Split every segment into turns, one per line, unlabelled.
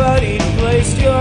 somebody placed your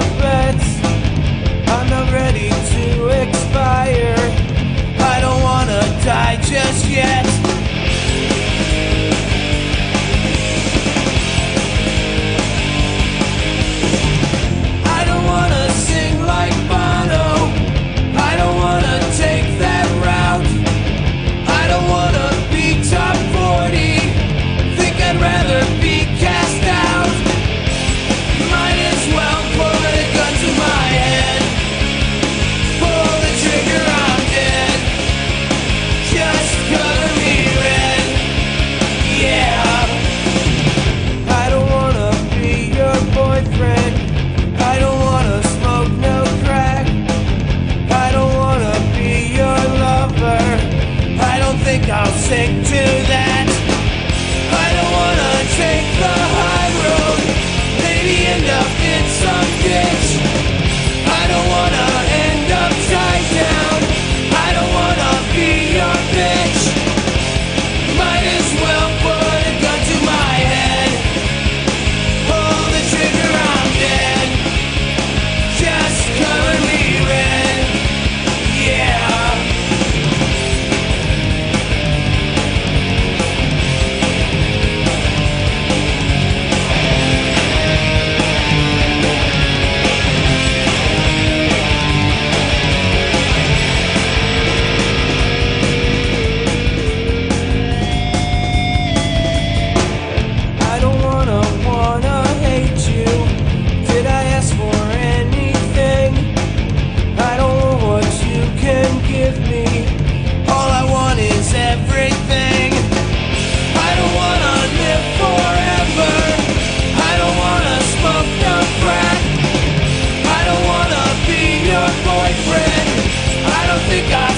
take to the guy.